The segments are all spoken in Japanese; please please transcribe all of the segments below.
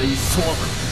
the former.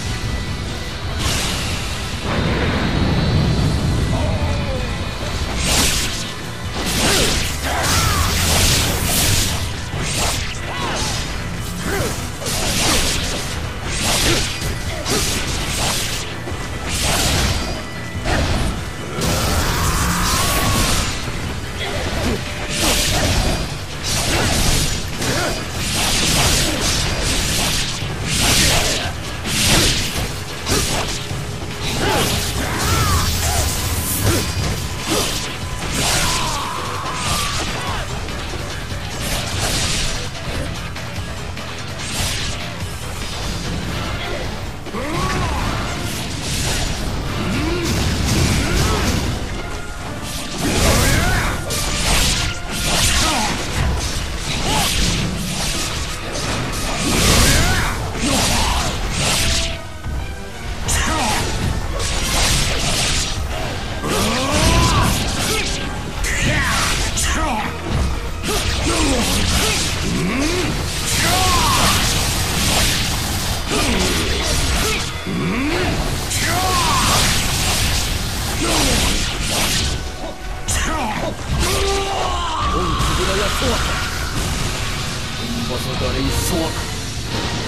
说的一说。